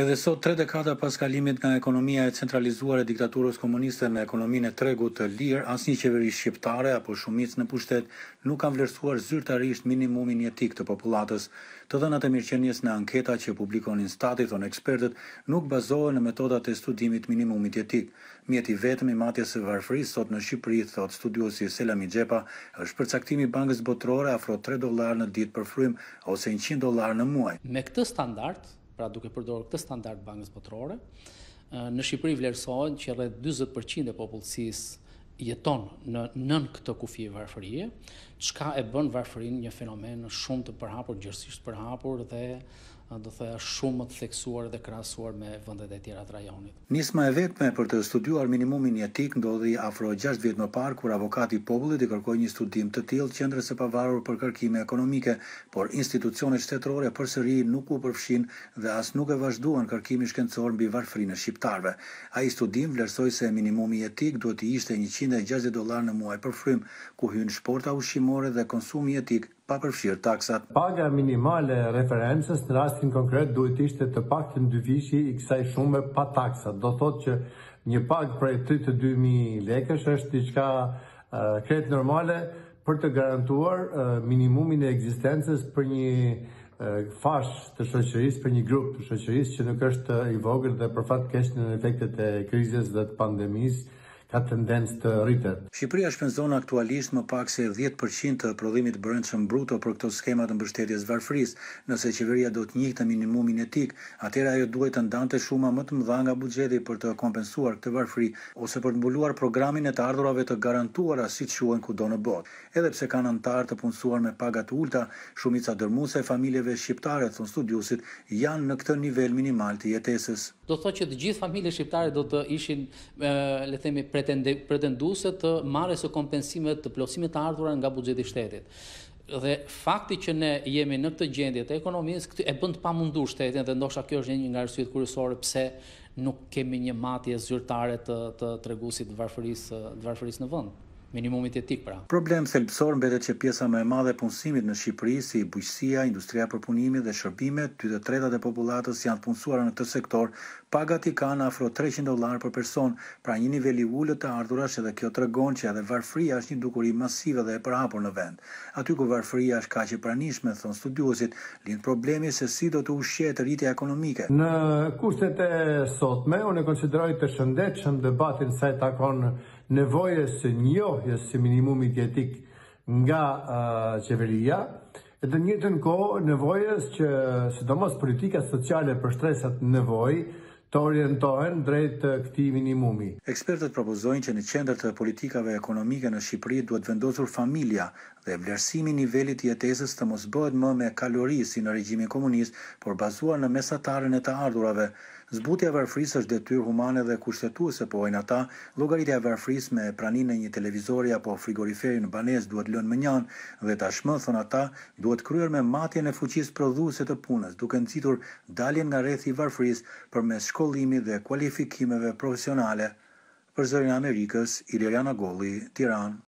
Edhe sot, tre dekada pas kalimit nga ekonomia e centralizuar e diktaturës komuniste në ekonominë e tregut të lirë, asnjë qeveri shqiptare apo shumicë në pushtet nuk kanë vlerësuar zyrtarisht minimumin jetik të popullatës. Të dhënat e mirëqenies në anketa që publikon INSTAT-i, thonë ekspertët, nuk bazohen në metodat e studimit minimumit jetik. Mjeti i vetëm i matjes së varfërisë sot në Shqipëri, thotë studiuesi Selami Xhepa, është përcaktimi i Bankës Botërore afro tre dollarë në ditë për frymë ose njëqind dollarë në muaj. Me këtë standard, pra duke përdorur këtë standard të Bankës Botërore, në Shqipëri vlerësohet që rreth dyzet për qind e popullsisë jeton në nën këtë kufi varfërie, çka e bën varfërinë një fenomen shumë të përhapur, gjerësisht të përhapur dhe do thoja shumë më të theksuar dhe krahasuar me vendet e tjera të rajonit. Nisma e vetme për të studiuar minimumin jetik ndodhi afro gjashtë vjet më parë kur Avokati i Popullit i kërkoi një studim të tillë Qendrës së Pavarur për Kërkime Ekonomike, por institucionet shtetërore përsëri nuk u përfshinë dhe as nuk e vazhduan kërkimin shkencor mbi varfërinë e shqiptarëve. Ai studim vlerësoi se minimumi jetik duhet të ishte njëqind e gjashtëdhjetë dollarë në muaj për frymë, ku hyjnë shporta ushqimore dhe konsumi jetik, pa përfshirë taksat. Paga minimale e referencës në rastin konkret duhet të ishte të paktën dyfishi i kësaj shume pa taksat. Do thotë që një pagë prej tridhjetë e dy mijë lekësh është diçka krejt normale për të garantuar minimumin e ekzistencës për një fashë të shoqërisë, për një grup të shoqërisë që nuk është i vogël dhe për fat të keq nën efektet e krizës dhe të pandemisë ka tendencë të rritet. Shqipëria shpenzon aktualisht më pak se dhjetë për qind të prodhimit brendshëm bruto për këto skema të mbështetjes varfërisë. Nëse qeveria do të njihte minimumin jetik, atëherë ajo duhej të ndante shuma më të mëdha nga buxheti për të kompensuar këtë varfëri ose për të mbuluar programin e të ardhurave të garantuara siç quhen kudo në botë. Edhe pse kanë anëtarë të punësuar me paga të ulëta, shumica dërmuese e familjeve shqiptare, thonë studiuesit, janë në këtë nivel minimal të jetesës. Do të thotë që të gjithë familjet shqiptare do të ishin, le të themi, pretenduese të marrjes së kompensimeve të plotësimit të ardhurave nga buxheti i shtetit. Dhe fakti që ne jemi në këtë gjendje të ekonomisë, këtë e bën të pamundur shtetin dhe ndoshta kjo është një nga arsyet kryesore pse nuk kemi një matje zyrtare të të treguesit të varfërisë, të varfërisë në vend. minimumit jetik pra. Problem thelbësor mbetet që pjesa më e madhe e punësimit në Shqipëri, si bujqësia, industria e përpunimit dhe shërbimet, dy të tretat e popullatës janë të punësuara në këtë sektor. Pagat i kanë afro treqind dollarë për person, pra një nivel i ulët të ardhurash edhe kjo tregon që edhe varfëria është një dukuri masive dhe e përhapur në vend. Aty ku varfëria është kaq e pranishme, thonë studiuesit, lind problemi se si do të ushqehet rritja ekonomike. Në kushtet e sotme, unë e konsideroj të shëndetshëm debatin sa i takon nevojës së njohjes së minimumit jetik nga qeveria, e në të njëjtën kohë nevojës që sidomos politikat sociale për shtresat në nevojë të orientohen drejt këtij minimumi. Ekspertët propozojnë që në qendër të politikave ekonomike në Shqipëri duhet vendosur familja dhe vlerësimi i nivelit të jetesës të mos bëhet më me kalori si në regjimin komunist, por bazuar në mesataren e të ardhurave. Zbutja e varfërisë është detyrë humane dhe kushtetuese, pohojnë ata, llogaritja e varfërisë me praninë e një televizori apo frigoriferi në banesë duhet lënë mënjanë dhe tashmë, thonë ata, duhet kryer me matjen e fuqisë prodhuese të punës, duke nxitur daljen nga rrethi i varfërisë përmes shkollimit dhe kualifikimeve profesionale. Për Zërin e Amerikës, Ilirjan Agolli, Tiranë.